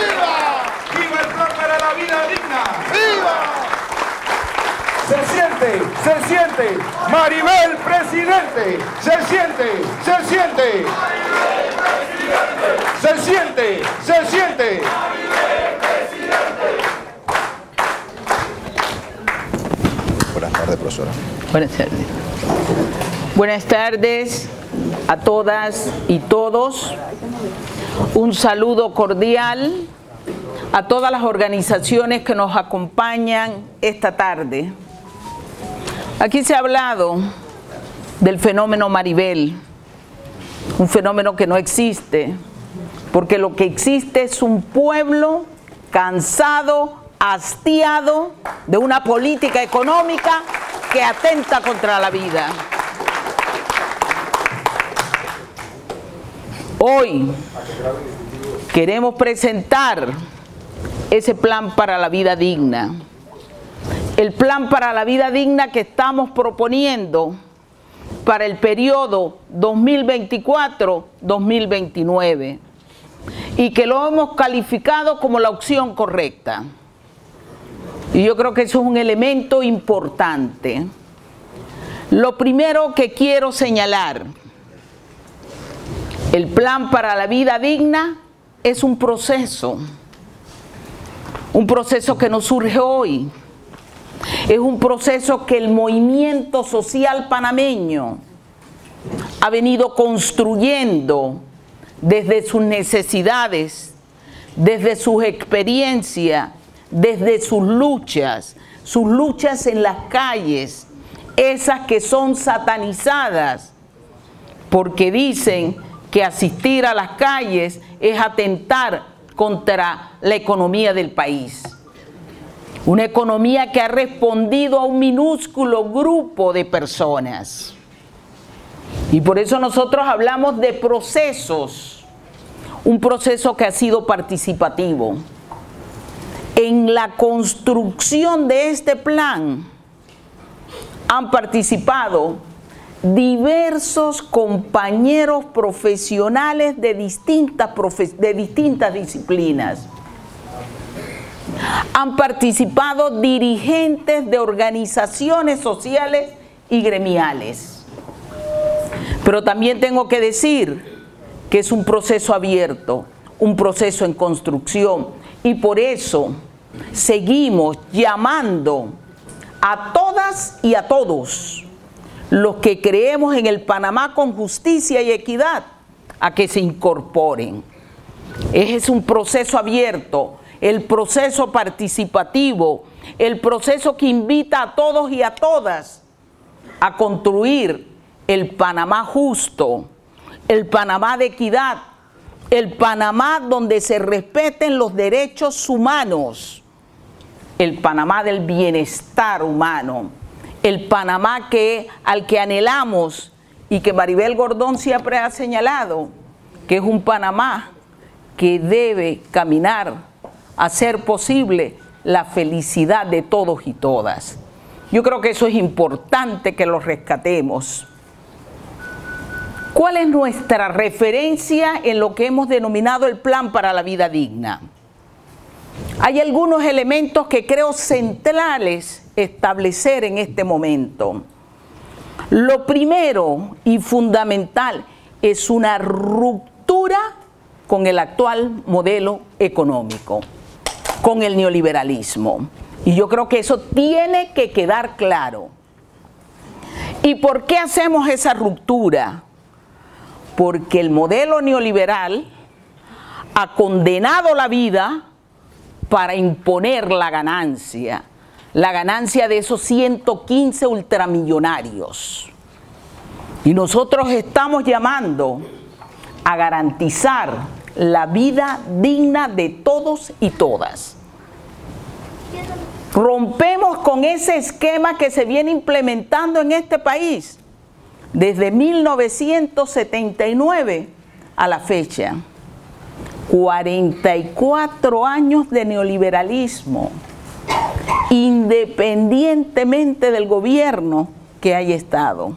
¡Viva! ¡Viva el plan para la vida digna! ¡Viva! Se siente, se siente. Maribel presidente. Se siente, se siente. Se siente, se siente. Buenas tardes, profesora. Buenas tardes. Buenas tardes a todas y todos. Un saludo cordial a todas las organizaciones que nos acompañan esta tarde. Aquí se ha hablado del fenómeno Maribel, un fenómeno que no existe, porque lo que existe es un pueblo cansado, hastiado de una política económica que atenta contra la vida. Hoy queremos presentar ese plan para la vida digna. El plan para la vida digna que estamos proponiendo para el periodo 2024-2029 y que lo hemos calificado como la opción correcta. Y yo creo que eso es un elemento importante. Lo primero que quiero señalar, el plan para la vida digna es un proceso, un proceso que no surge hoy, es un proceso que el movimiento social panameño ha venido construyendo desde sus necesidades, desde sus experiencias, desde sus luchas, sus luchas en las calles, esas que son satanizadas, porque dicen que asistir a las calles es atentar contra la economía del país. Una economía que ha respondido a un minúsculo grupo de personas. Y por eso nosotros hablamos de procesos, un proceso que ha sido participativo. En la construcción de este plan han participado diversos compañeros profesionales de distintas, de distintas disciplinas. Han participado dirigentes de organizaciones sociales y gremiales. Pero también tengo que decir que es un proceso abierto, un proceso en construcción y por eso seguimos llamando a todas y a todos los que creemos en el Panamá con justicia y equidad a que se incorporen. Es un proceso abierto, el proceso participativo, el proceso que invita a todos y a todas a construir el Panamá justo, el Panamá de equidad, el Panamá donde se respeten los derechos humanos, el Panamá del bienestar humano, el Panamá que, al que anhelamos y que Maribel Gordón siempre ha señalado, que es un Panamá que debe caminar a ser posible la felicidad de todos y todas. Yo creo que eso es importante que lo rescatemos. ¿Cuál es nuestra referencia en lo que hemos denominado el plan para la vida digna? Hay algunos elementos que creo centrales establecer en este momento. Lo primero y fundamental es una ruptura con el actual modelo económico, con el neoliberalismo. Y yo creo que eso tiene que quedar claro. ¿Y por qué hacemos esa ruptura? Porque el modelo neoliberal ha condenado la vida para imponer la ganancia, la ganancia de esos 115 ultramillonarios. Y nosotros estamos llamando a garantizar la vida digna de todos y todas. Rompemos con ese esquema que se viene implementando en este país desde 1979 a la fecha. 44 años de neoliberalismo, independientemente del gobierno que haya estado.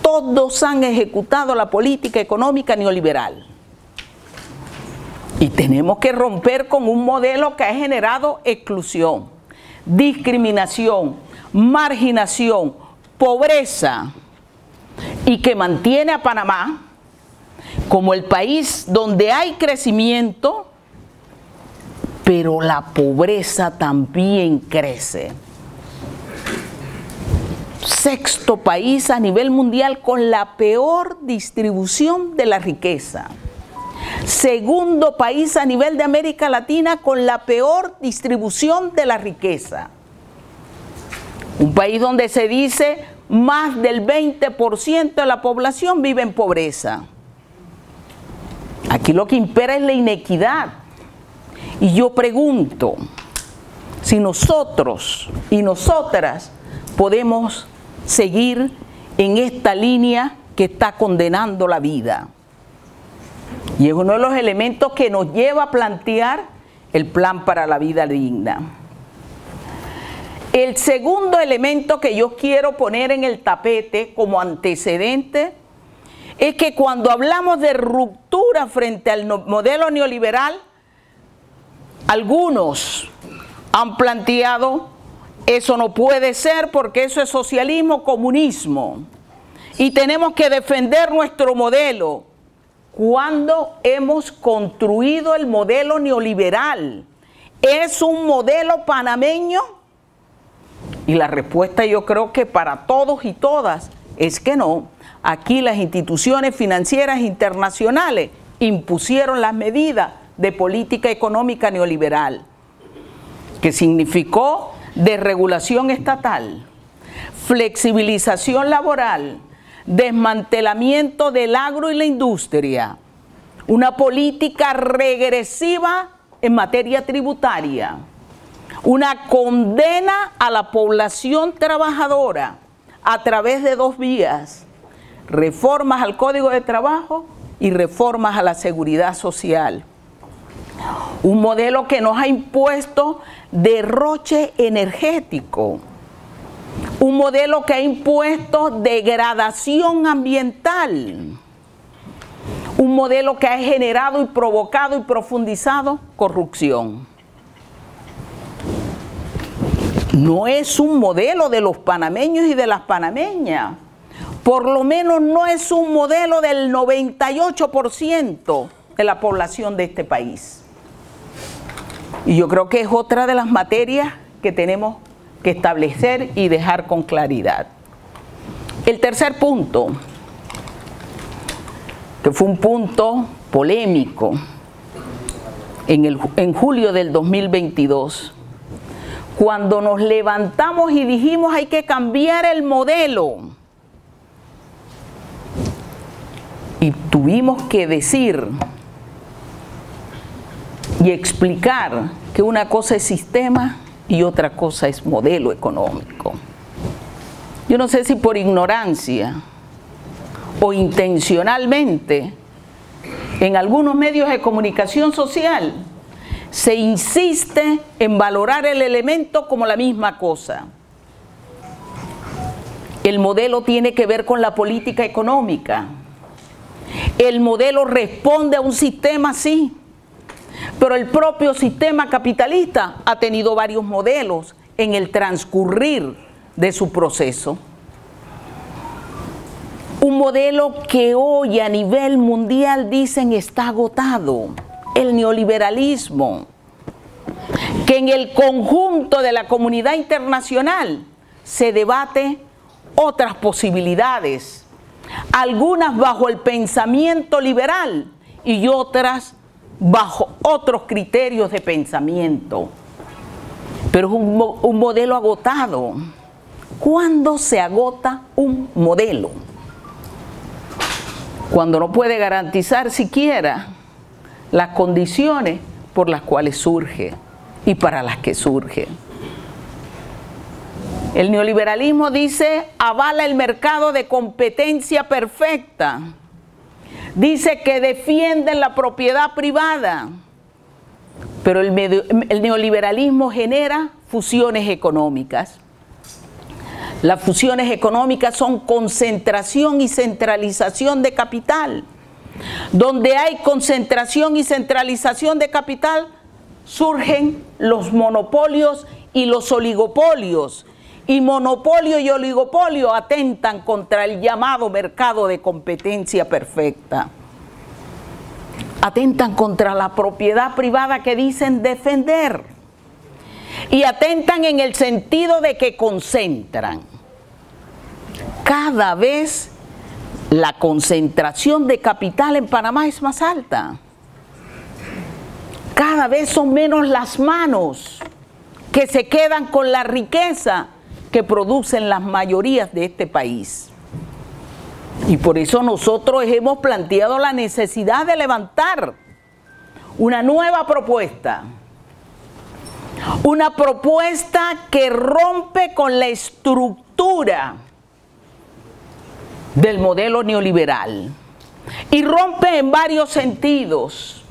Todos han ejecutado la política económica neoliberal. Y tenemos que romper con un modelo que ha generado exclusión, discriminación, marginación, pobreza y que mantiene a Panamá como el país donde hay crecimiento, pero la pobreza también crece. Sexto país a nivel mundial con la peor distribución de la riqueza. Segundo país a nivel de América Latina con la peor distribución de la riqueza. Un país donde se dice más del 20% de la población vive en pobreza. Aquí lo que impera es la inequidad. Y yo pregunto, si nosotros y nosotras podemos seguir en esta línea que está condenando la vida. Y es uno de los elementos que nos lleva a plantear el plan para la vida digna. El segundo elemento que yo quiero poner en el tapete como antecedente es que cuando hablamos de ruptura frente al modelo neoliberal, algunos han planteado eso no puede ser porque eso es socialismo, comunismo. Y tenemos que defender nuestro modelo. Cuando hemos construido el modelo neoliberal? ¿Es un modelo panameño? Y la respuesta yo creo que para todos y todas es que no. Aquí las instituciones financieras internacionales impusieron las medidas de política económica neoliberal, que significó desregulación estatal, flexibilización laboral, desmantelamiento del agro y la industria, una política regresiva en materia tributaria, una condena a la población trabajadora a través de dos vías, reformas al Código de Trabajo y reformas a la seguridad social. Un modelo que nos ha impuesto derroche energético. Un modelo que ha impuesto degradación ambiental. Un modelo que ha generado y provocado y profundizado corrupción. No es un modelo de los panameños y de las panameñas por lo menos no es un modelo del 98% de la población de este país. Y yo creo que es otra de las materias que tenemos que establecer y dejar con claridad. El tercer punto, que fue un punto polémico en, en julio del 2022, cuando nos levantamos y dijimos hay que cambiar el modelo y tuvimos que decir y explicar que una cosa es sistema y otra cosa es modelo económico. Yo no sé si por ignorancia o intencionalmente en algunos medios de comunicación social se insiste en valorar el elemento como la misma cosa. El modelo tiene que ver con la política económica el modelo responde a un sistema así, pero el propio sistema capitalista ha tenido varios modelos en el transcurrir de su proceso. Un modelo que hoy a nivel mundial dicen está agotado, el neoliberalismo, que en el conjunto de la comunidad internacional se debate otras posibilidades algunas bajo el pensamiento liberal y otras bajo otros criterios de pensamiento. Pero es un, modelo agotado. ¿Cuándo se agota un modelo? Cuando no puede garantizar siquiera las condiciones por las cuales surge y para las que surge. El neoliberalismo dice, avala el mercado de competencia perfecta. Dice que defienden la propiedad privada. Pero el, el neoliberalismo genera fusiones económicas. Las fusiones económicas son concentración y centralización de capital. donde hay concentración y centralización de capital, surgen los monopolios y los oligopolios. Y monopolio y oligopolio atentan contra el llamado mercado de competencia perfecta. Atentan contra la propiedad privada que dicen defender. Y atentan en el sentido de que concentran. Cada vez la concentración de capital en Panamá es más alta. Cada vez son menos las manos que se quedan con la riqueza que producen las mayorías de este país. Y por eso nosotros hemos planteado la necesidad de levantar una nueva propuesta. Una propuesta que rompe con la estructura del modelo neoliberal. Y rompe en varios sentidos.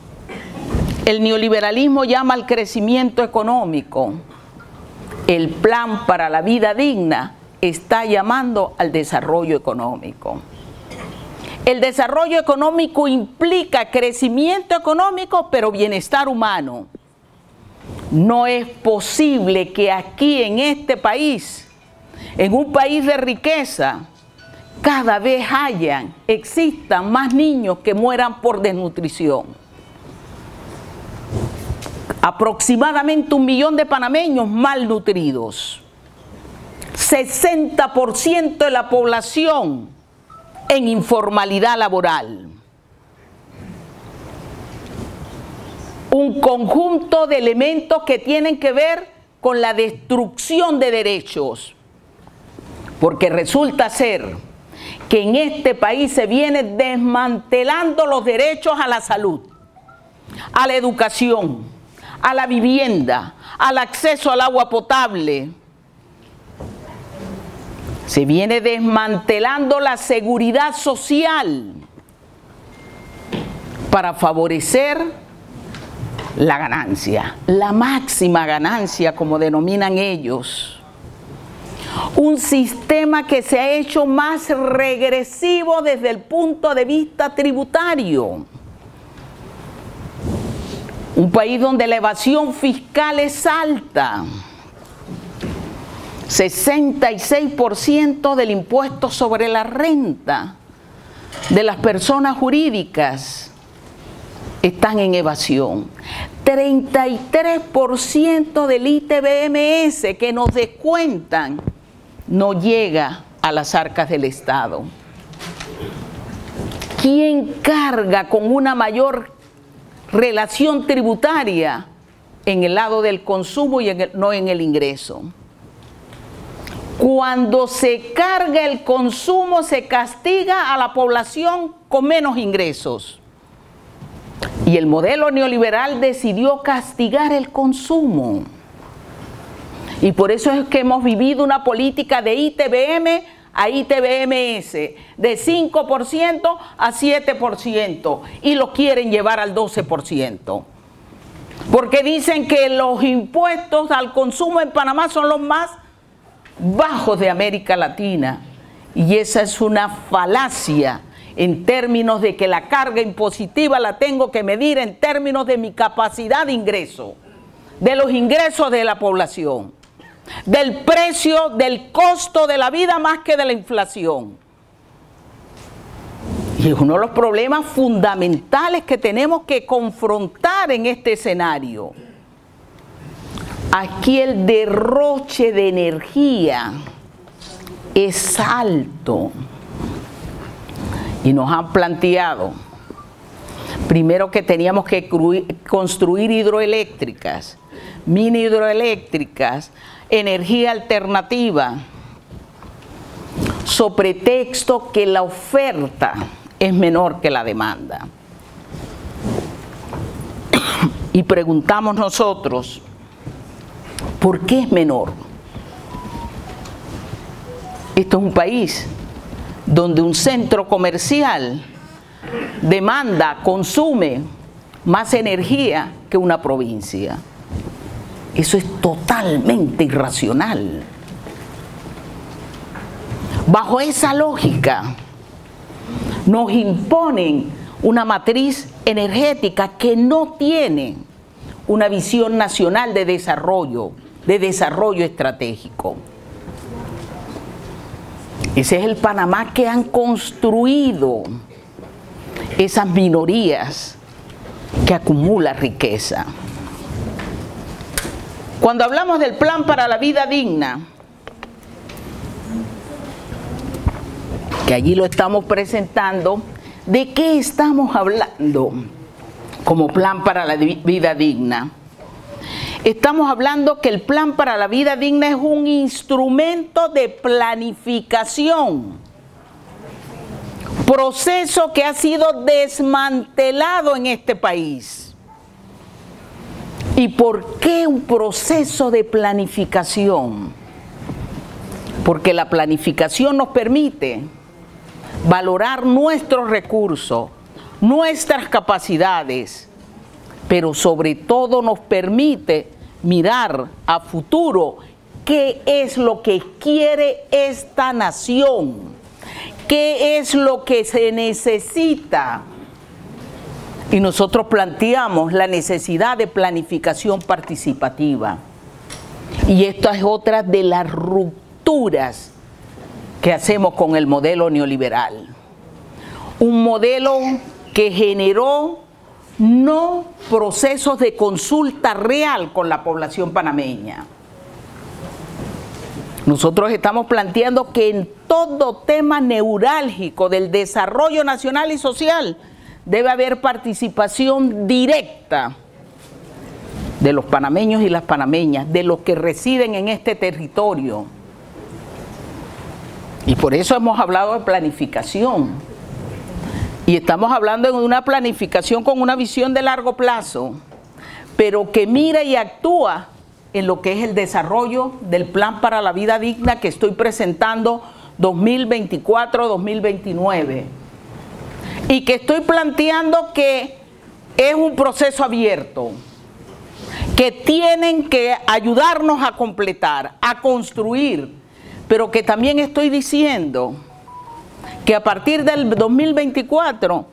El neoliberalismo llama al crecimiento económico. El plan para la vida digna está llamando al desarrollo económico. El desarrollo económico implica crecimiento económico, pero bienestar humano. No es posible que aquí en este país, en un país de riqueza, cada vez hayan, existan más niños que mueran por desnutrición. Aproximadamente un millón de panameños malnutridos. 60% de la población en informalidad laboral. Un conjunto de elementos que tienen que ver con la destrucción de derechos. Porque resulta ser que en este país se viene desmantelando los derechos a la salud, a la educación, a la vivienda, al acceso al agua potable. Se viene desmantelando la seguridad social para favorecer la ganancia, la máxima ganancia como denominan ellos un sistema que se ha hecho más regresivo desde el punto de vista tributario. Un país donde la evasión fiscal es alta. 66% del impuesto sobre la renta de las personas jurídicas están en evasión. 33% del ITBMS que nos descuentan no llega a las arcas del Estado. ¿Quién carga con una mayor relación tributaria en el lado del consumo y no en el ingreso? Cuando se carga el consumo se castiga a la población con menos ingresos. Y el modelo neoliberal decidió castigar el consumo. Y por eso es que hemos vivido una política de ITBM a ITBMS, de 5% a 7%, y lo quieren llevar al 12%. Porque dicen que los impuestos al consumo en Panamá son los más bajos de América Latina. Y esa es una falacia en términos de que la carga impositiva la tengo que medir en términos de mi capacidad de ingreso, de los ingresos de la población del precio, del costo de la vida más que de la inflación. Y es uno de los problemas fundamentales que tenemos que confrontar en este escenario. Aquí el derroche de energía es alto. Y nos han planteado, primero que teníamos que construir hidroeléctricas, mini hidroeléctricas, energía alternativa, sobre texto que la oferta es menor que la demanda. Y preguntamos nosotros, ¿por qué es menor? Esto es un país donde un centro comercial demanda, consume más energía que una provincia. Eso es totalmente irracional. Bajo esa lógica, nos imponen una matriz energética que no tiene una visión nacional de desarrollo, de desarrollo estratégico. Ese es el Panamá que han construido esas minorías que acumulan riqueza. Cuando hablamos del plan para la vida digna, que allí lo estamos presentando, ¿de qué estamos hablando como plan para la vida digna? Estamos hablando que el plan para la vida digna es un instrumento de planificación, proceso que ha sido desmantelado en este país. ¿Y por qué un proceso de planificación? Porque la planificación nos permite valorar nuestros recursos, nuestras capacidades, pero sobre todo nos permite mirar a futuro qué es lo que quiere esta nación, qué es lo que se necesita. Y nosotros planteamos la necesidad de planificación participativa. Y esta es otra de las rupturas que hacemos con el modelo neoliberal. Un modelo que generó no procesos de consulta real con la población panameña. Nosotros estamos planteando que en todo tema neurálgico del desarrollo nacional y social debe haber participación directa de los panameños y las panameñas, de los que residen en este territorio. Y por eso hemos hablado de planificación y estamos hablando de una planificación con una visión de largo plazo, pero que mira y actúa en lo que es el desarrollo del plan para la vida digna que estoy presentando 2024-2029. Y que estoy planteando que es un proceso abierto, que tienen que ayudarnos a completar, a construir, pero que también estoy diciendo que a partir del 2024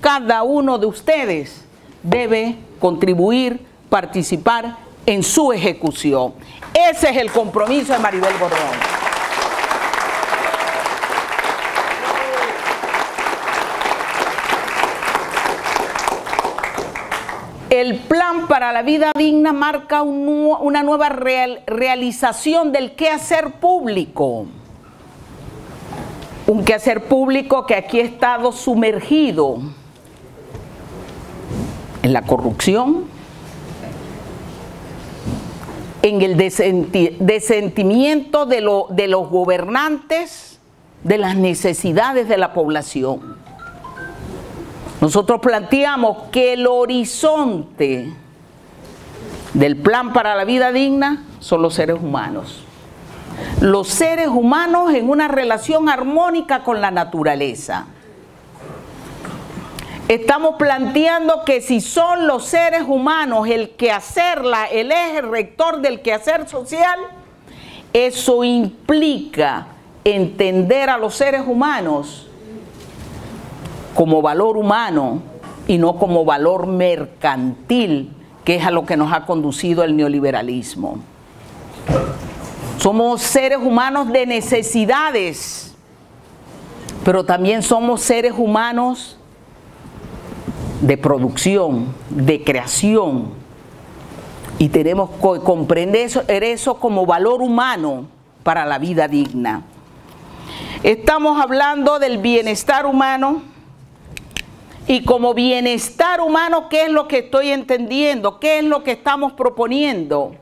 cada uno de ustedes debe contribuir, participar en su ejecución. Ese es el compromiso de Maribel Gordón. El plan para la vida digna marca una nueva realización del quehacer público un quehacer público que aquí ha estado sumergido en la corrupción, en el desentimiento de, de los gobernantes de las necesidades de la población. Nosotros planteamos que el horizonte del plan para la vida digna son los seres humanos los seres humanos en una relación armónica con la naturaleza. Estamos planteando que si son los seres humanos el quehacer, el eje rector del quehacer social, eso implica entender a los seres humanos como valor humano y no como valor mercantil, que es a lo que nos ha conducido el neoliberalismo. Somos seres humanos de necesidades, pero también somos seres humanos de producción, de creación. Y tenemos que comprender eso, eso como valor humano para la vida digna. Estamos hablando del bienestar humano y como bienestar humano, ¿qué es lo que estoy entendiendo? ¿Qué es lo que estamos proponiendo?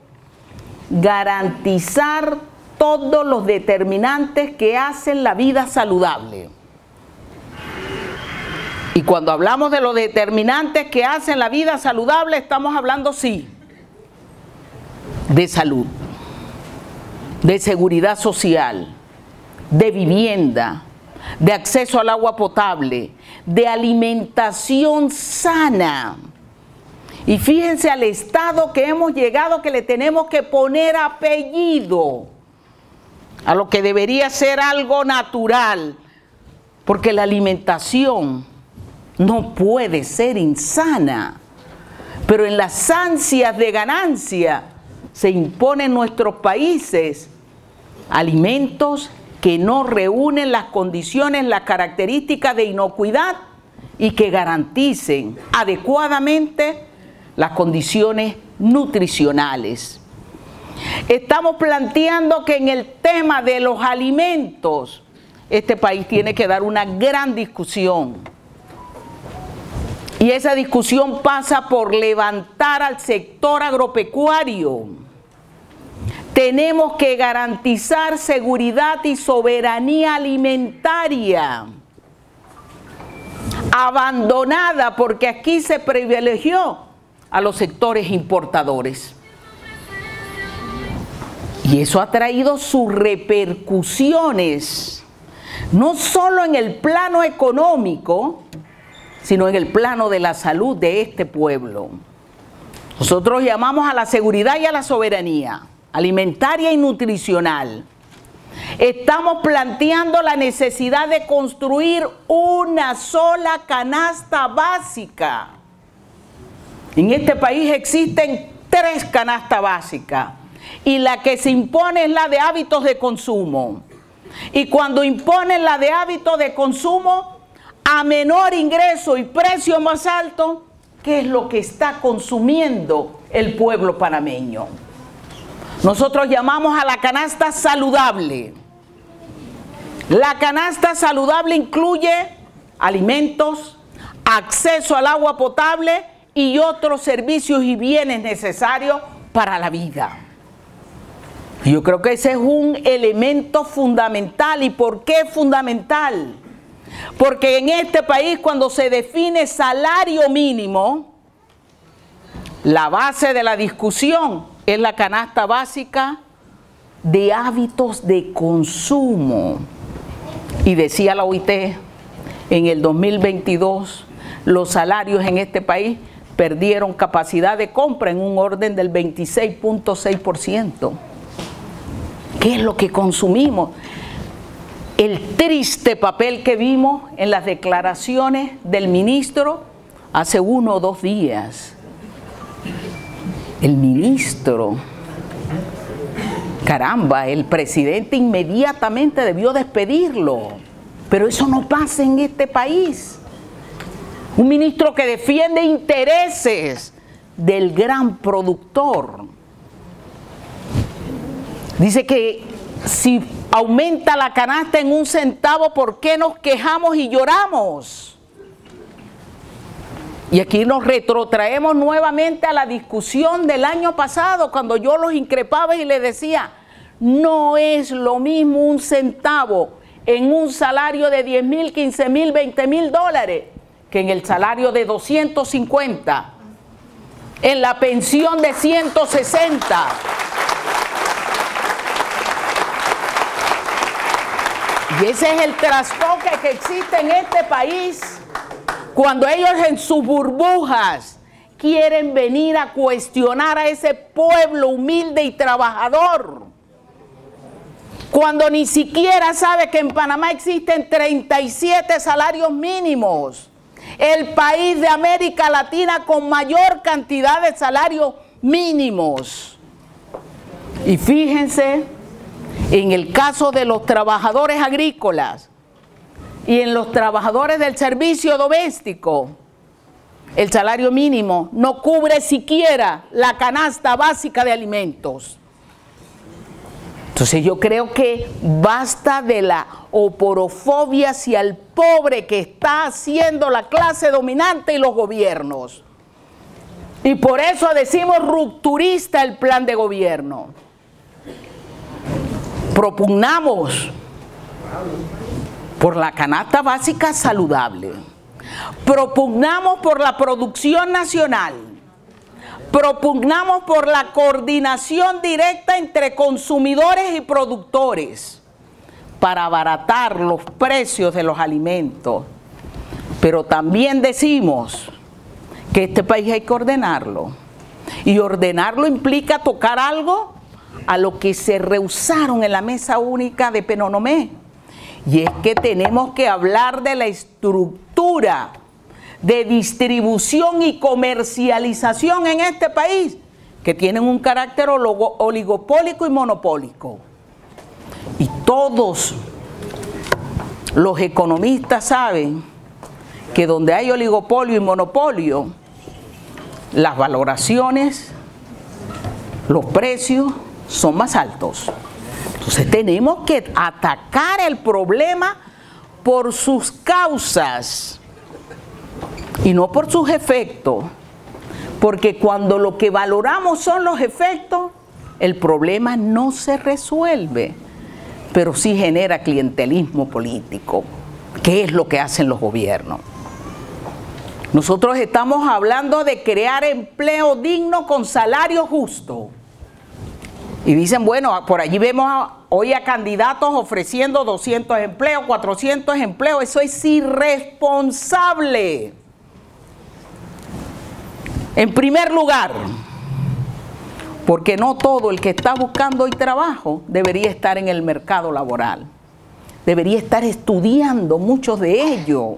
garantizar todos los determinantes que hacen la vida saludable. Y cuando hablamos de los determinantes que hacen la vida saludable, estamos hablando, sí, de salud, de seguridad social, de vivienda, de acceso al agua potable, de alimentación sana y fíjense al estado que hemos llegado que le tenemos que poner apellido a lo que debería ser algo natural, porque la alimentación no puede ser insana. Pero en las ansias de ganancia se imponen en nuestros países alimentos que no reúnen las condiciones, las características de inocuidad y que garanticen adecuadamente las condiciones nutricionales. Estamos planteando que en el tema de los alimentos, este país tiene que dar una gran discusión. Y esa discusión pasa por levantar al sector agropecuario. Tenemos que garantizar seguridad y soberanía alimentaria. Abandonada porque aquí se privilegió a los sectores importadores. Y eso ha traído sus repercusiones, no solo en el plano económico, sino en el plano de la salud de este pueblo. Nosotros llamamos a la seguridad y a la soberanía alimentaria y nutricional. Estamos planteando la necesidad de construir una sola canasta básica. En este país existen tres canastas básicas y la que se impone es la de hábitos de consumo. Y cuando imponen la de hábitos de consumo, a menor ingreso y precio más alto, ¿qué es lo que está consumiendo el pueblo panameño? Nosotros llamamos a la canasta saludable. La canasta saludable incluye alimentos, acceso al agua potable y otros servicios y bienes necesarios para la vida. Yo creo que ese es un elemento fundamental. ¿Y por qué fundamental? Porque en este país cuando se define salario mínimo, la base de la discusión es la canasta básica de hábitos de consumo. Y decía la OIT, en el 2022 los salarios en este país perdieron capacidad de compra en un orden del 26.6%. ¿Qué es lo que consumimos? El triste papel que vimos en las declaraciones del ministro hace uno o dos días. El ministro, caramba, el presidente inmediatamente debió despedirlo. Pero eso no pasa en este país. Un ministro que defiende intereses del gran productor Dice que si aumenta la canasta en un centavo, ¿por qué nos quejamos y lloramos? Y aquí nos retrotraemos nuevamente a la discusión del año pasado, cuando yo los increpaba y les decía, no es lo mismo un centavo en un salario de 10 mil, 15 mil, 20 mil dólares que en el salario de 250, en la pensión de 160 Y ese es el trastoque que existe en este país cuando ellos en sus burbujas quieren venir a cuestionar a ese pueblo humilde y trabajador. Cuando ni siquiera sabe que en Panamá existen 37 salarios mínimos. El país de América Latina con mayor cantidad de salarios mínimos. Y fíjense en el caso de los trabajadores agrícolas y en los trabajadores del servicio doméstico, el salario mínimo no cubre siquiera la canasta básica de alimentos. Entonces yo creo que basta de la oporofobia hacia el pobre que está haciendo la clase dominante y los gobiernos. Y por eso decimos rupturista el plan de gobierno propugnamos por la canasta básica saludable, propugnamos por la producción nacional, propugnamos por la coordinación directa entre consumidores y productores para abaratar los precios de los alimentos, pero también decimos que este país hay que ordenarlo. Y ordenarlo implica tocar algo a lo que se rehusaron en la mesa única de Penonomé. Y es que tenemos que hablar de la estructura de distribución y comercialización en este país que tienen un carácter oligopólico y monopólico. Y todos los economistas saben que donde hay oligopolio y monopolio, las valoraciones, los precios son más altos. Entonces tenemos que atacar el problema por sus causas y no por sus efectos. Porque cuando lo que valoramos son los efectos, el problema no se resuelve, pero sí genera clientelismo político, que es lo que hacen los gobiernos. Nosotros estamos hablando de crear empleo digno con salario justo. Y dicen, bueno, por allí vemos hoy a candidatos ofreciendo 200 empleos, 400 empleos. Eso es irresponsable. En primer lugar, porque no todo el que está buscando hoy trabajo debería estar en el mercado laboral. Debería estar estudiando muchos de ellos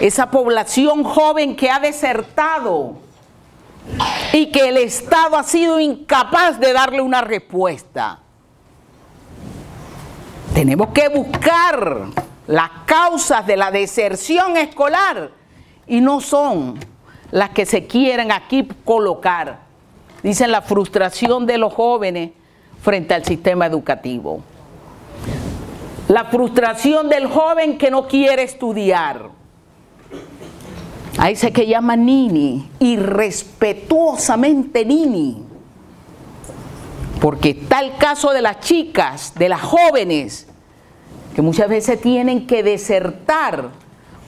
esa población joven que ha desertado y que el Estado ha sido incapaz de darle una respuesta. Tenemos que buscar las causas de la deserción escolar y no son las que se quieren aquí colocar. Dicen la frustración de los jóvenes frente al sistema educativo. La frustración del joven que no quiere estudiar Ahí se que llama Nini, irrespetuosamente Nini. Porque está el caso de las chicas, de las jóvenes, que muchas veces tienen que desertar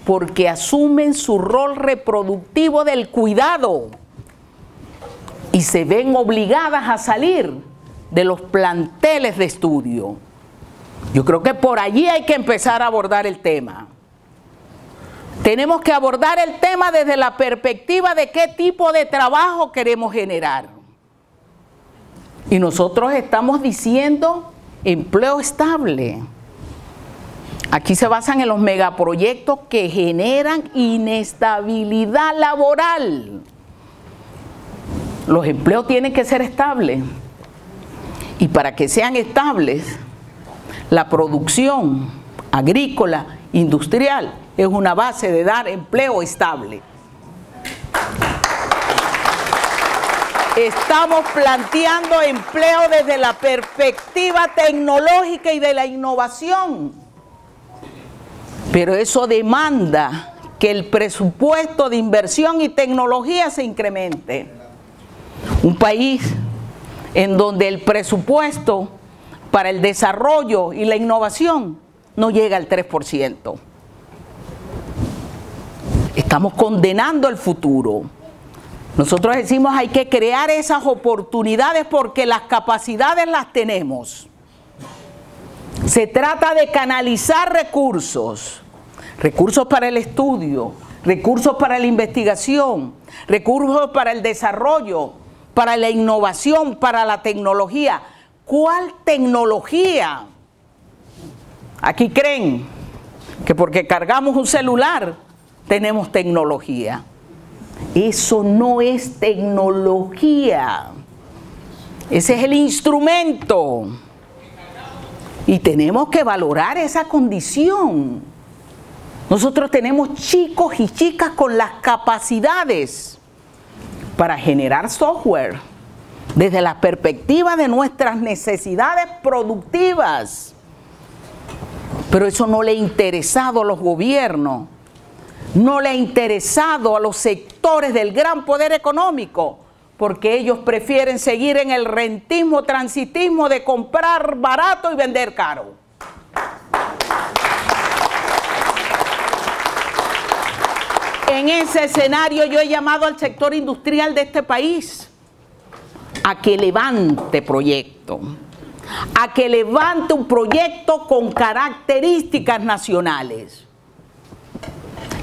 porque asumen su rol reproductivo del cuidado y se ven obligadas a salir de los planteles de estudio. Yo creo que por allí hay que empezar a abordar el tema. Tenemos que abordar el tema desde la perspectiva de qué tipo de trabajo queremos generar. Y nosotros estamos diciendo empleo estable. Aquí se basan en los megaproyectos que generan inestabilidad laboral. Los empleos tienen que ser estables. Y para que sean estables, la producción agrícola, industrial, es una base de dar empleo estable. Estamos planteando empleo desde la perspectiva tecnológica y de la innovación. Pero eso demanda que el presupuesto de inversión y tecnología se incremente. Un país en donde el presupuesto para el desarrollo y la innovación no llega al 3%. Estamos condenando el futuro. Nosotros decimos hay que crear esas oportunidades porque las capacidades las tenemos. Se trata de canalizar recursos, recursos para el estudio, recursos para la investigación, recursos para el desarrollo, para la innovación, para la tecnología. ¿Cuál tecnología? Aquí creen que porque cargamos un celular tenemos tecnología. Eso no es tecnología. Ese es el instrumento. Y tenemos que valorar esa condición. Nosotros tenemos chicos y chicas con las capacidades para generar software desde la perspectiva de nuestras necesidades productivas. Pero eso no le ha interesado a los gobiernos no le ha interesado a los sectores del gran poder económico, porque ellos prefieren seguir en el rentismo, transitismo de comprar barato y vender caro. En ese escenario yo he llamado al sector industrial de este país a que levante proyecto, a que levante un proyecto con características nacionales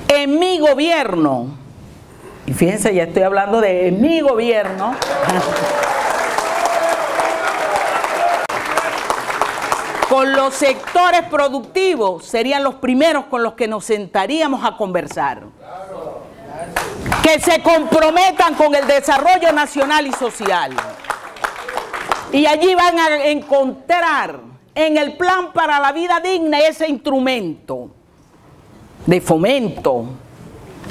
en mi gobierno, y fíjense, ya estoy hablando de mi gobierno, con los sectores productivos serían los primeros con los que nos sentaríamos a conversar. que se comprometan con el desarrollo nacional y social. Y allí van a encontrar en el plan para la vida digna ese instrumento de fomento,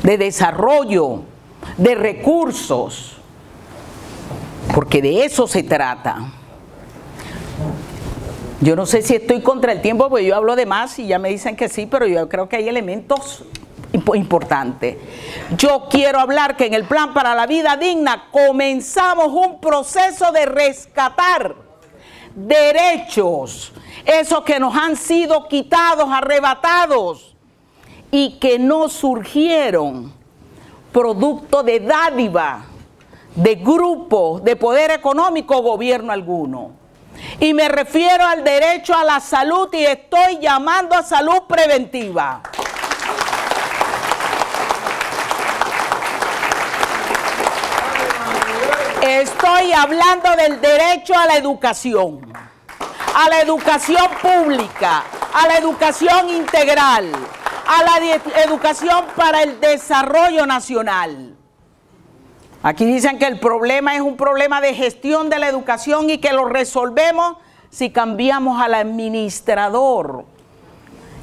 de desarrollo, de recursos, porque de eso se trata. Yo no sé si estoy contra el tiempo, porque yo hablo de más y ya me dicen que sí, pero yo creo que hay elementos importantes. Yo quiero hablar que en el plan para la vida digna comenzamos un proceso de rescatar derechos, esos que nos han sido quitados, arrebatados y que no surgieron producto de dádiva, de grupo, de poder económico o gobierno alguno. Y me refiero al derecho a la salud y estoy llamando a salud preventiva. Estoy hablando del derecho a la educación, a la educación pública, a la educación integral, a la educación para el desarrollo nacional. Aquí dicen que el problema es un problema de gestión de la educación y que lo resolvemos si cambiamos al administrador.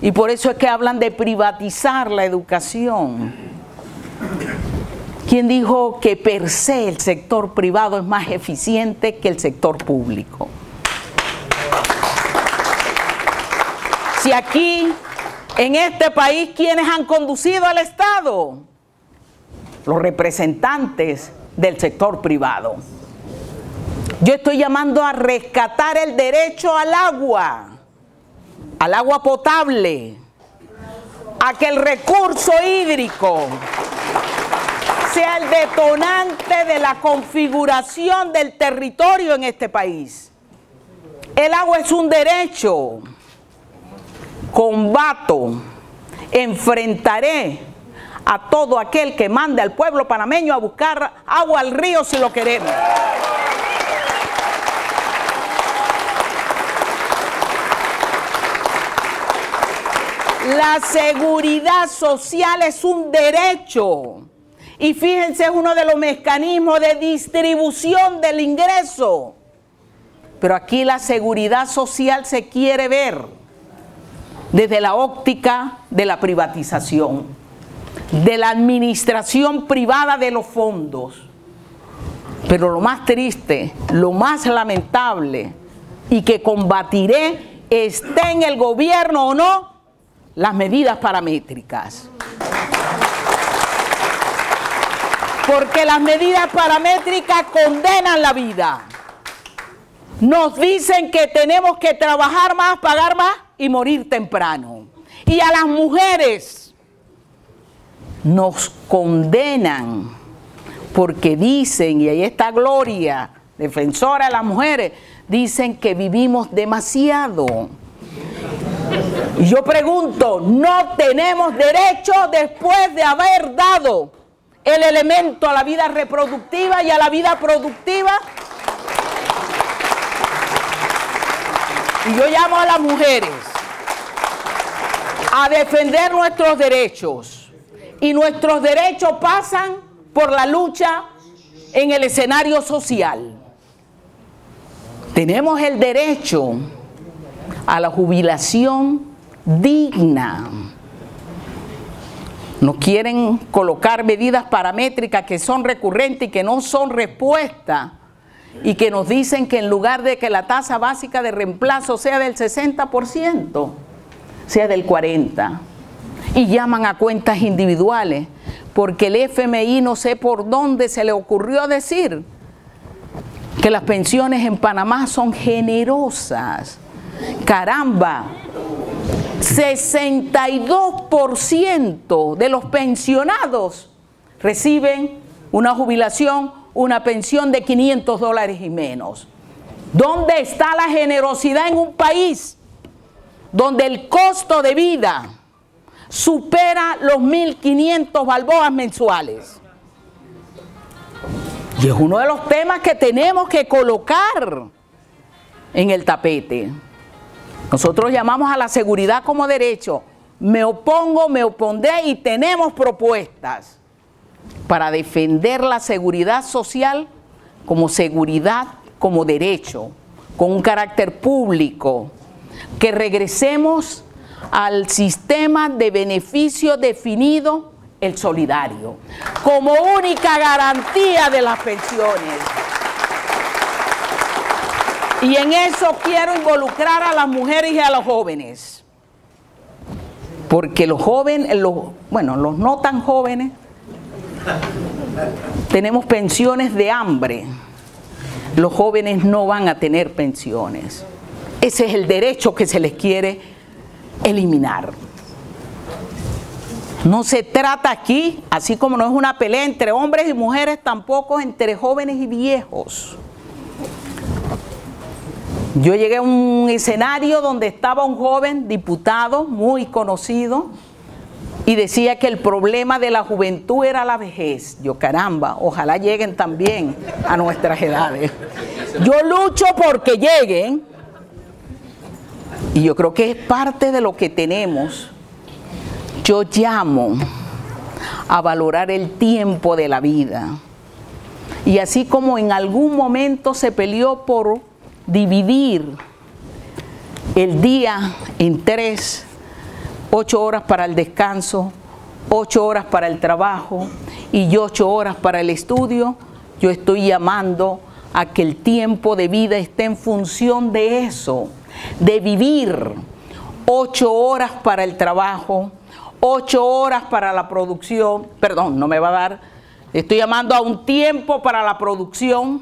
Y por eso es que hablan de privatizar la educación. ¿Quién dijo que per se el sector privado es más eficiente que el sector público? Si aquí, en este país, ¿quiénes han conducido al Estado? Los representantes del sector privado. Yo estoy llamando a rescatar el derecho al agua, al agua potable, a que el recurso hídrico sea el detonante de la configuración del territorio en este país. El agua es un derecho. Combato, enfrentaré a todo aquel que mande al pueblo panameño a buscar agua al río si lo queremos. La seguridad social es un derecho. Y fíjense, es uno de los mecanismos de distribución del ingreso. Pero aquí la seguridad social se quiere ver desde la óptica de la privatización, de la administración privada de los fondos. Pero lo más triste, lo más lamentable y que combatiré, esté en el gobierno o no, las medidas paramétricas. Porque las medidas paramétricas condenan la vida. Nos dicen que tenemos que trabajar más, pagar más y morir temprano. Y a las mujeres nos condenan porque dicen, y ahí está Gloria, defensora de las mujeres, dicen que vivimos demasiado. Y yo pregunto, ¿no tenemos derecho después de haber dado el elemento a la vida reproductiva y a la vida productiva. Y yo llamo a las mujeres a defender nuestros derechos. Y nuestros derechos pasan por la lucha en el escenario social. Tenemos el derecho a la jubilación digna nos quieren colocar medidas paramétricas que son recurrentes y que no son respuesta y que nos dicen que en lugar de que la tasa básica de reemplazo sea del 60%, sea del 40%. Y llaman a cuentas individuales, porque el FMI no sé por dónde se le ocurrió decir que las pensiones en Panamá son generosas. Caramba, 62% de los pensionados reciben una jubilación, una pensión de 500 dólares y menos. ¿Dónde está la generosidad en un país donde el costo de vida supera los 1.500 balboas mensuales? Y es uno de los temas que tenemos que colocar en el tapete. Nosotros llamamos a la seguridad como derecho. Me opongo, me opondré y tenemos propuestas. para defender la seguridad social como seguridad, como derecho, con un carácter público, que regresemos al sistema de beneficio definido, el solidario, como única garantía de las pensiones. Y en eso quiero involucrar a las mujeres y a los jóvenes. Porque los jóvenes, los, bueno, los no tan jóvenes, tenemos pensiones de hambre. Los jóvenes no van a tener pensiones. Ese es el derecho que se les quiere eliminar. No se trata aquí, así como no es una pelea entre hombres y mujeres, tampoco entre jóvenes y viejos. Yo llegué a un escenario donde estaba un joven diputado muy conocido y decía que el problema de la juventud era la vejez. Yo, caramba, ojalá lleguen también a nuestras edades. Yo lucho porque lleguen y yo creo que es parte de lo que tenemos. Yo llamo a valorar el tiempo de la vida. Y así como en algún momento se peleó por dividir el día en tres, ocho horas para el descanso, ocho horas para el trabajo y ocho horas para el estudio, yo estoy llamando a que el tiempo de vida esté en función de eso, de vivir ocho horas para el trabajo, ocho horas para la producción, perdón, no me va a dar, estoy llamando a un tiempo para la producción,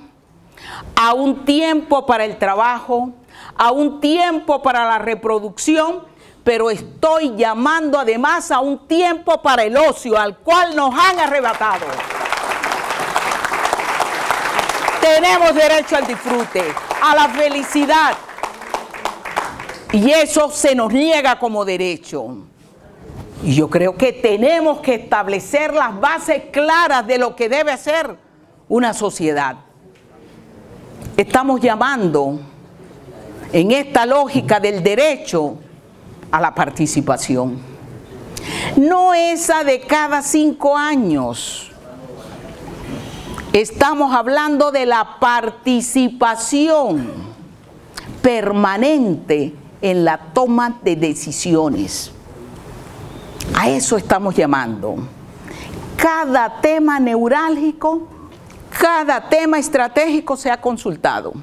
a un tiempo para el trabajo, a un tiempo para la reproducción, pero estoy llamando además a un tiempo para el ocio al cual nos han arrebatado. Tenemos derecho al disfrute, a la felicidad. Y eso se nos niega como derecho. Y yo creo que tenemos que establecer las bases claras de lo que debe ser una sociedad. Estamos llamando en esta lógica del derecho a la participación. No esa de cada cinco años. Estamos hablando de la participación permanente en la toma de decisiones. A eso estamos llamando. Cada tema neurálgico, cada tema estratégico se ha consultado.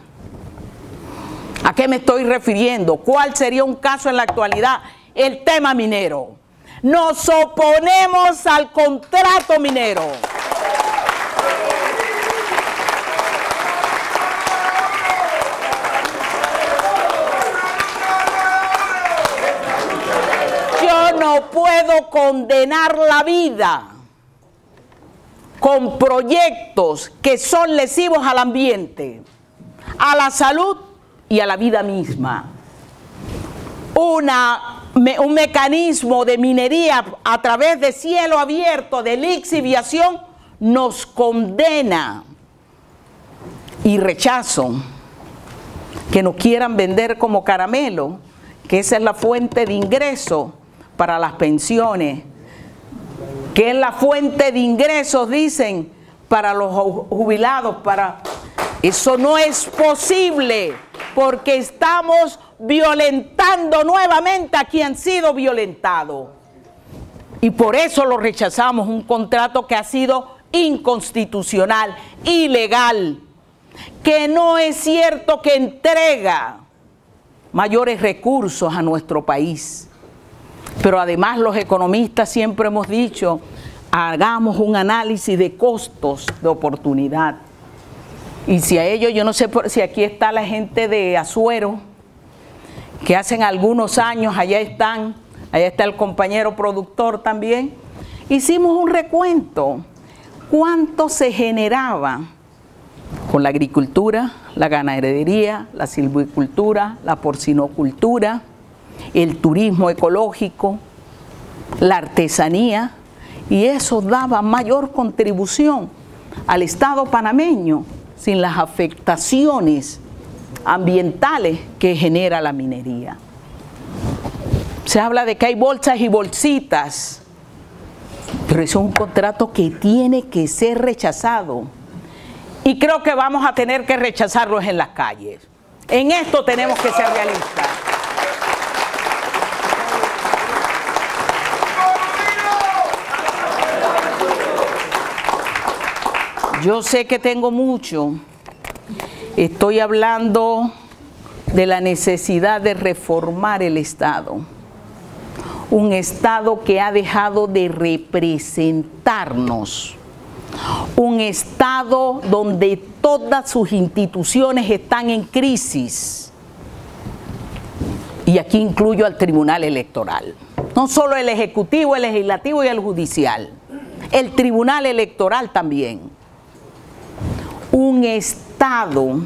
¿A qué me estoy refiriendo? ¿Cuál sería un caso en la actualidad? El tema minero. Nos oponemos al contrato minero. Yo no puedo condenar la vida con proyectos que son lesivos al ambiente, a la salud y a la vida misma. Un mecanismo de minería a través de cielo abierto, de lixiviación, nos condena y rechazo que nos quieran vender como caramelo, que esa es la fuente de ingreso para las pensiones, que es la fuente de ingresos, dicen, para los jubilados, para... Eso no es posible porque estamos violentando nuevamente a quien ha sido violentado. Y por eso lo rechazamos, un contrato que ha sido inconstitucional, ilegal, que no es cierto que entrega mayores recursos a nuestro país. Pero además los economistas siempre hemos dicho, hagamos un análisis de costos de oportunidad. Y si a ellos, yo no sé por, si aquí está la gente de Azuero, que hacen algunos años, allá están, allá está el compañero productor también, hicimos un recuento. ¿Cuánto se generaba con la agricultura, la ganadería, la silvicultura, la porcinocultura, el turismo ecológico, la artesanía? Y eso daba mayor contribución al Estado panameño sin las afectaciones ambientales que genera la minería. Se habla de que hay bolsas y bolsitas, Pero es un contrato que tiene que ser rechazado. Y creo que vamos a tener que rechazarlos en las calles. En esto tenemos que ser realistas. Yo sé que tengo mucho. Estoy hablando de la necesidad de reformar el Estado. Un Estado que ha dejado de representarnos. Un Estado donde todas sus instituciones están en crisis. Y aquí incluyo al Tribunal Electoral. No solo el Ejecutivo, el Legislativo y el Judicial. El Tribunal Electoral también un Estado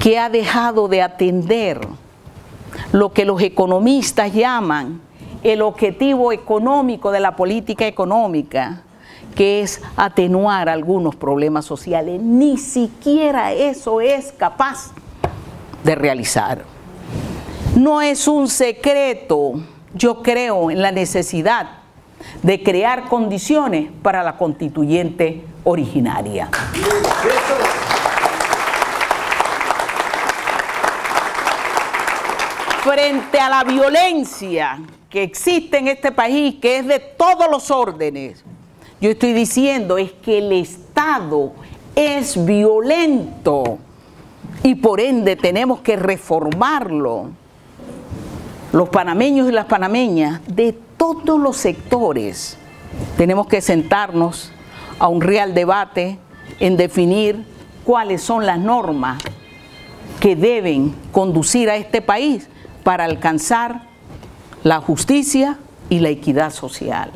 que ha dejado de atender lo que los economistas llaman el objetivo económico de la política económica, que es atenuar algunos problemas sociales. Ni siquiera eso es capaz de realizar. No es un secreto, yo creo en la necesidad de crear condiciones para la constituyente originaria. Frente a la violencia que existe en este país, que es de todos los órdenes, yo estoy diciendo es que el Estado es violento y por ende tenemos que reformarlo. Los panameños y las panameñas de todos los sectores tenemos que sentarnos a un real debate en definir cuáles son las normas que deben conducir a este país para alcanzar la justicia y la equidad social.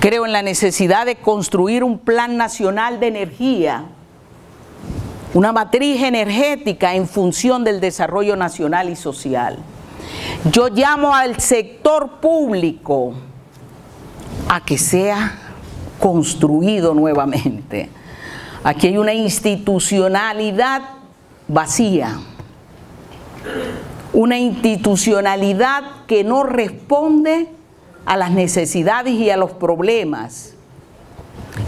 Creo en la necesidad de construir un plan nacional de energía, una matriz energética en función del desarrollo nacional y social. Yo llamo al sector público a que sea construido nuevamente. Aquí hay una institucionalidad vacía, una institucionalidad que no responde a las necesidades y a los problemas.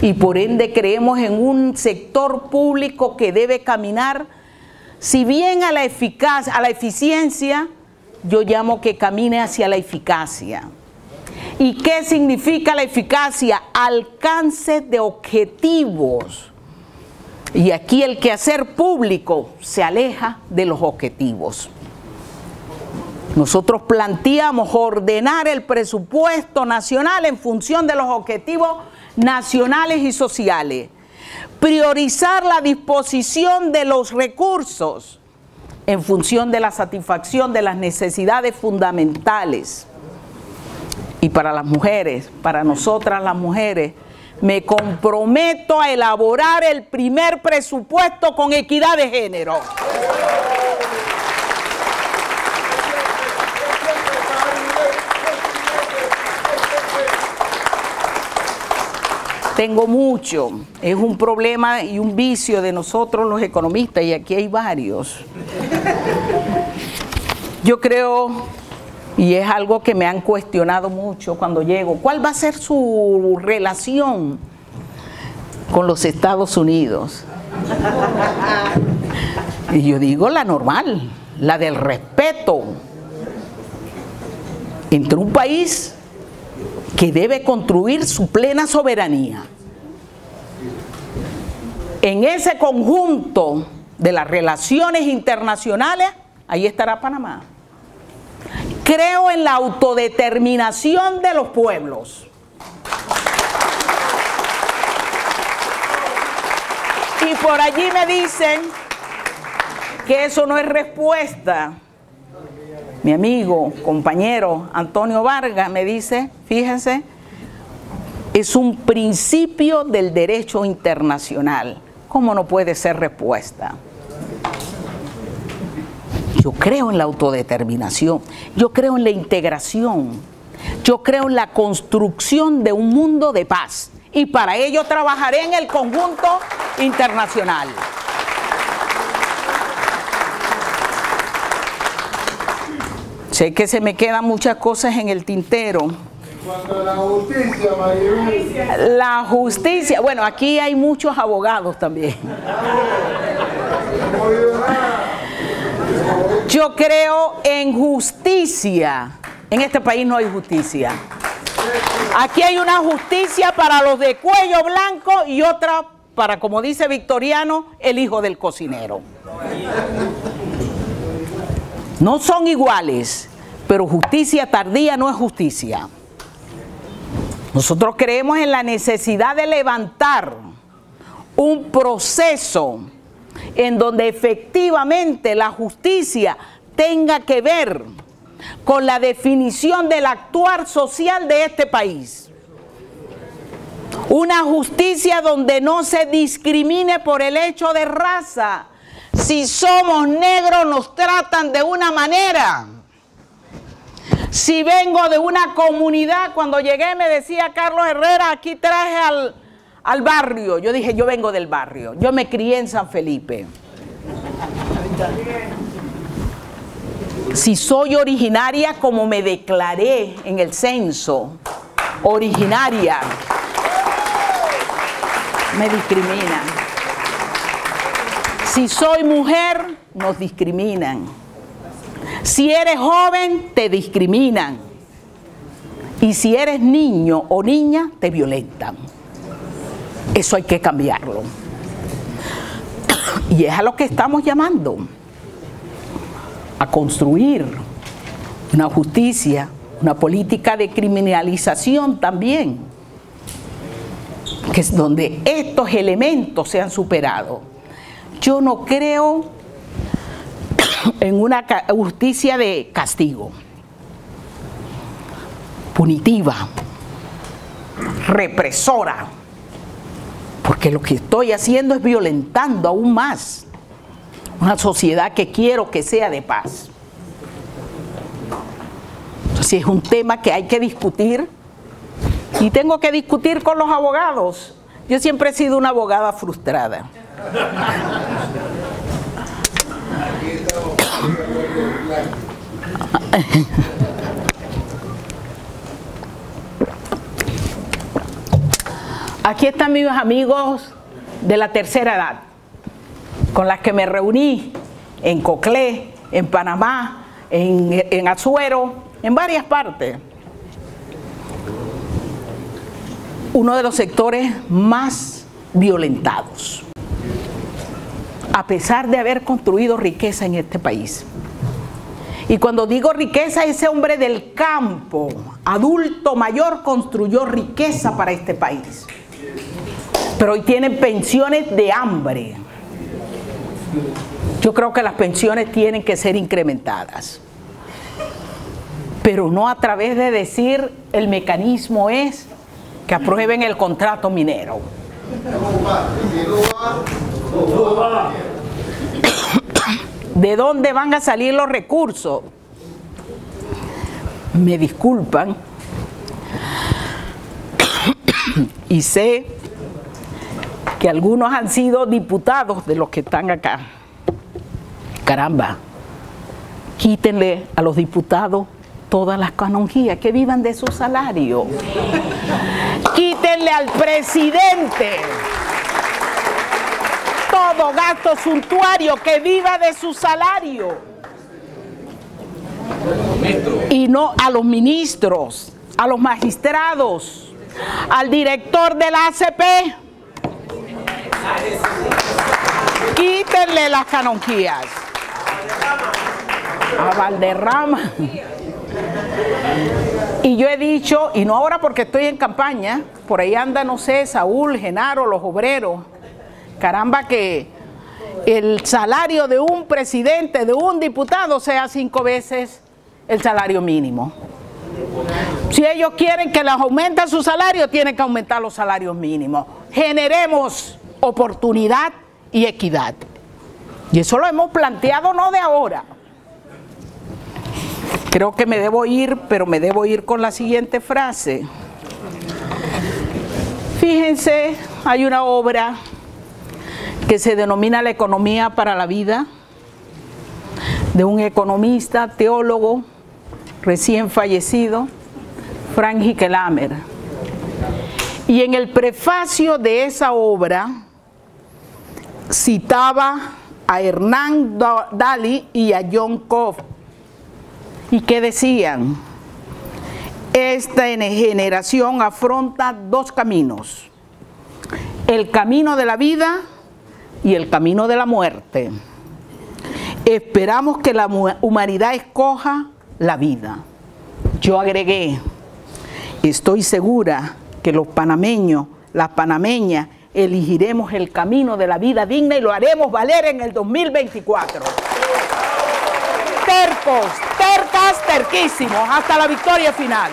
Y por ende creemos en un sector público que debe caminar, si bien a la a la eficiencia, yo llamo que camine hacia la eficacia. ¿Y qué significa la eficacia? Alcance de objetivos. Y aquí el quehacer público se aleja de los objetivos. Nosotros planteamos ordenar el presupuesto nacional en función de los objetivos nacionales y sociales. Priorizar la disposición de los recursos en función de la satisfacción de las necesidades fundamentales y para las mujeres, para nosotras las mujeres, me comprometo a elaborar el primer presupuesto con equidad de género. Tengo mucho, es un problema y un vicio de nosotros los economistas y aquí hay varios. Yo creo y es algo que me han cuestionado mucho cuando llego. ¿Cuál va a ser su relación con los Estados Unidos? Y yo digo la normal, la del respeto entre un país que debe construir su plena soberanía. En ese conjunto de las relaciones internacionales, ahí estará Panamá. Creo en la autodeterminación de los pueblos. Y por allí me dicen que eso no es respuesta. Mi amigo, compañero Antonio Vargas me dice, fíjense, es un principio del derecho internacional. ¿Cómo no puede ser respuesta? Yo creo en la autodeterminación, yo creo en la integración, yo creo en la construcción de un mundo de paz y para ello trabajaré en el conjunto internacional. Sé que se me quedan muchas cosas en el tintero, Cuanto a la justicia. La justicia, bueno, aquí hay muchos abogados también. No he oído nada. Yo creo en justicia. En este país no hay justicia. Aquí hay una justicia para los de cuello blanco y otra para, como dice Victoriano, el hijo del cocinero. No son iguales, pero justicia tardía no es justicia. Nosotros creemos en la necesidad de levantar un proceso en donde efectivamente la justicia tenga que ver con la definición del actuar social de este país. Una justicia donde no se discrimine por el hecho de raza. Si somos negros nos tratan de una manera. Si vengo de una comunidad, cuando llegué me decía Carlos Herrera, aquí traje al, al barrio. Yo dije, yo vengo del barrio. Yo me crié en San Felipe. Si soy originaria como me declaré en el censo, originaria, me discriminan. Si soy mujer, nos discriminan. Si eres joven, te discriminan. Y si eres niño o niña, te violentan. Eso hay que cambiarlo. Y es a lo que estamos llamando. A construir una justicia, una política de criminalización también. Que es donde estos elementos sean superados. Yo no creo en una justicia de castigo, punitiva, represora, porque lo que estoy haciendo es violentando aún más una sociedad que quiero que sea de paz. Entonces es un tema que hay que discutir y tengo que discutir con los abogados. Yo siempre he sido una abogada frustrada. Aquí están mis amigos de la tercera edad, con las que me reuní en Coclé, en Panamá, en, en Azuero, en varias partes. Uno de los sectores más violentados, a pesar de haber construido riqueza en este país. Y cuando digo riqueza, ese hombre del campo, adulto mayor, construyó riqueza para este país. Pero hoy tienen pensiones de hambre. Yo creo que las pensiones tienen que ser incrementadas. Pero no a través de decir el mecanismo es que aprueben el contrato minero. ¿De dónde van a salir los recursos? Me disculpan. Y sé que algunos han sido diputados de los que están acá. Caramba, quítenle a los diputados todas las canonjías, que vivan de su salario. Quítenle al presidente todo gasto suntuario, que viva de su salario. Y no a los ministros, a los magistrados, al director de la ACP. Quítenle las canonjías. A Valderrama. Y yo he dicho, y no ahora porque estoy en campaña, por ahí anda, no sé, Saúl, Genaro, los obreros. Caramba que el salario de un presidente, de un diputado, sea cinco veces el salario mínimo. Si ellos quieren que les aumente su salario, tienen que aumentar los salarios mínimos. Generemos oportunidad y equidad. Y eso lo hemos planteado no de ahora. Creo que me debo ir, pero me debo ir con la siguiente frase. Fíjense, hay una obra que se denomina la economía para la vida, de un economista, teólogo, recién fallecido, Frank Hickelamer. Y en el prefacio de esa obra citaba a Hernán Dali y a John Koff. ¿Y qué decían? Esta generación afronta dos caminos. El camino de la vida y el camino de la muerte. Esperamos que la humanidad escoja la vida. Yo agregué, estoy segura que los panameños, las panameñas, elegiremos el camino de la vida digna y lo haremos valer en el 2024. Tercos, tercas, terquísimos, hasta la victoria final.